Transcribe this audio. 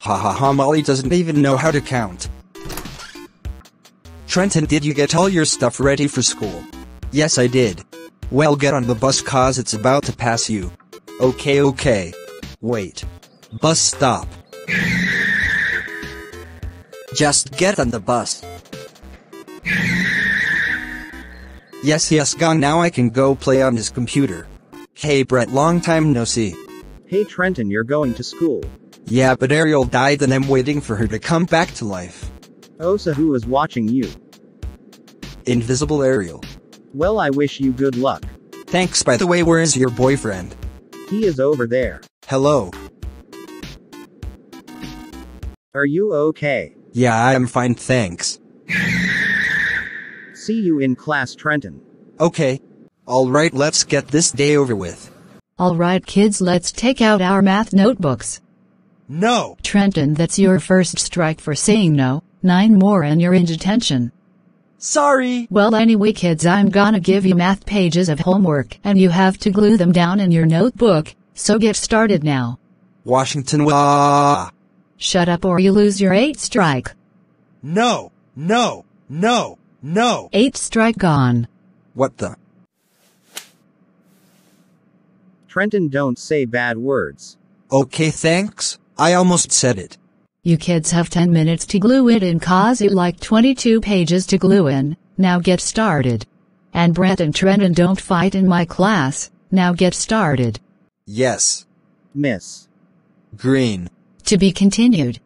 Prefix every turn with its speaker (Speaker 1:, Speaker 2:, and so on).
Speaker 1: Ha ha ha Molly doesn't even know how to count. Trenton did you get all your stuff ready for school? Yes I did. Well get on the bus cause it's about to pass you. Okay okay. Wait. Bus stop. Just get on the bus. Yes yes gone now I can go play on his computer. Hey Brett long time no see.
Speaker 2: Hey Trenton, you're going to school.
Speaker 1: Yeah but Ariel died and I'm waiting for her to come back to life.
Speaker 2: Oh, Osa who is watching you.
Speaker 1: Invisible Ariel.
Speaker 2: Well, I wish you good luck.
Speaker 1: Thanks by the way where is your boyfriend?
Speaker 2: He is over there.
Speaker 1: Hello.
Speaker 2: Are you okay?
Speaker 1: Yeah I am fine thanks.
Speaker 2: See you in class, Trenton.
Speaker 1: Okay. Alright let's get this day over with.
Speaker 3: Alright kids let's take out our math notebooks.
Speaker 1: No!
Speaker 3: Trenton that's your first strike for saying no, 9 more and you're in detention.
Speaker 1: Sorry!
Speaker 3: Well anyway kids I'm gonna give you math pages of homework and you have to glue them down in your notebook, so get started now.
Speaker 1: Washington wah!
Speaker 3: Shut up or you lose your 8 strike.
Speaker 1: No! No! No! No!
Speaker 3: 8 strike gone.
Speaker 1: What the?
Speaker 2: Trenton, don't say bad words.
Speaker 1: Okay thanks, I almost said it.
Speaker 3: You kids have 10 minutes to glue it in cause it like 22 pages to glue in, now get started. And Brett and Trenton don't fight in my class, now get started.
Speaker 1: Yes.
Speaker 2: Miss.
Speaker 1: Green.
Speaker 3: To be continued.